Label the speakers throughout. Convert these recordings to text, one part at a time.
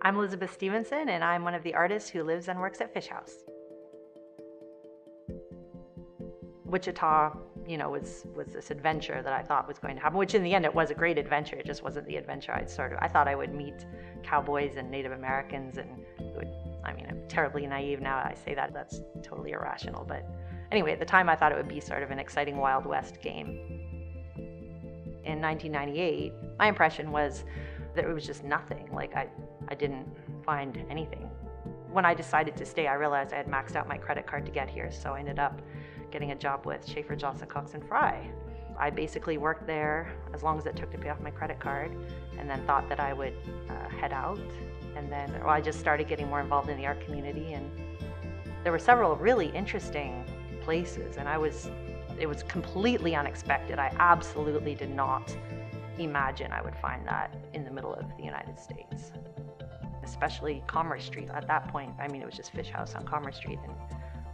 Speaker 1: I'm Elizabeth Stevenson, and I'm one of the artists who lives and works at Fisch Haus. Wichita, you know, was was this adventure that I thought was going to happen. Which in the end, it was a great adventure. It just wasn't the adventure I'd sort of. I thought I would meet cowboys and Native Americans, and would. I mean, I'm terribly naive now. I say that. That's totally irrational. But anyway, at the time, I thought it would be sort of an exciting Wild West game. In 1998, my impression was that it was just nothing. Like I, I didn't find anything. When I decided to stay, I realized I had maxed out my credit card to get here, so I ended up getting a job with Schaefer Johnson Cox and Frey. I basically worked there as long as it took to pay off my credit card, and then thought that I would uh, head out. And then well, I just started getting more involved in the art community, and there were several really interesting places, and I was, it was completely unexpected. I absolutely did not imagine I would find that in the middle of the United States, especially Commerce Street. At that point, I mean, it was just Fisch Haus on Commerce Street, and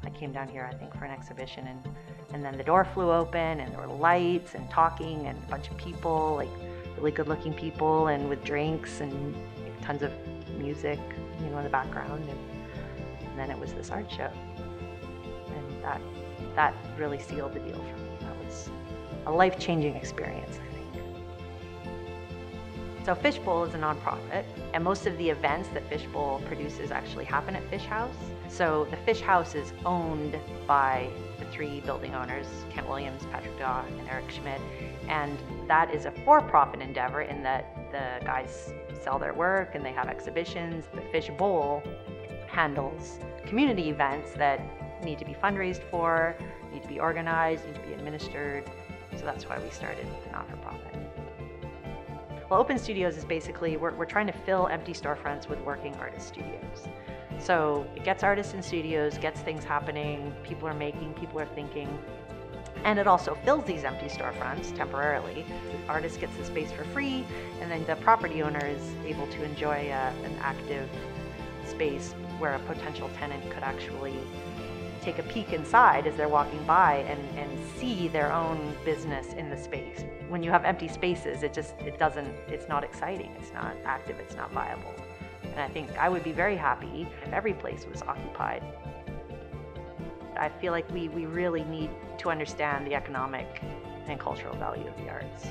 Speaker 1: I came down here, I think, for an exhibition, and and then the door flew open, and there were lights and talking, and a bunch of people, like really good-looking people, and with drinks and tons of music, you know, in the background, and, and then it was this art show, and that that really sealed the deal for me. That was a life-changing experience. So Fishbowl is a nonprofit, and most of the events that Fishbowl produces actually happen at Fisch Haus. So the Fisch Haus is owned by the three building owners, Kent Williams, Patrick Daw, and Eric Schmidt. And that is a for-profit endeavor in that the guys sell their work and they have exhibitions. The Fish Bowl handles community events that need to be fundraised for, need to be organized, need to be administered. So that's why we started the not-for-profit. Well, Open Studios is basically, we're, we're trying to fill empty storefronts with working artist studios. So it gets artists in studios, gets things happening, people are making, people are thinking, and it also fills these empty storefronts temporarily. The artist gets the space for free, and then the property owner is able to enjoy a, an active space where a potential tenant could actually take a peek inside as they're walking by and, and see their own business in the space. When you have empty spaces, it just, it doesn't, it's not exciting, it's not active, it's not viable. And I think I would be very happy if every place was occupied. I feel like we, we really need to understand the economic and cultural value of the arts.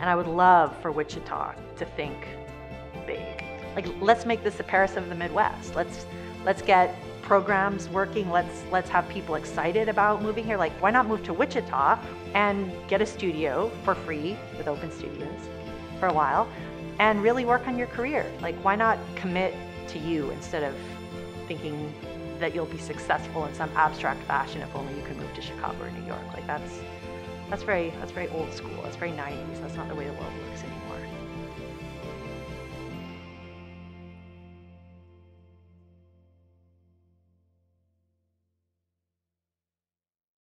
Speaker 1: And I would love for Wichita to think big. Like, let's make this the Paris of the Midwest. Let's, let's get programs working. Let's let's have people excited about moving here. Like, why not move to Wichita and get a studio for free with Open Studios for a while, and really work on your career? Like, why not commit to you instead of thinking that you'll be successful in some abstract fashion if only you can move to Chicago or New York? Like, that's that's very that's very old school. That's very 90s. That's not the way the world works anymore.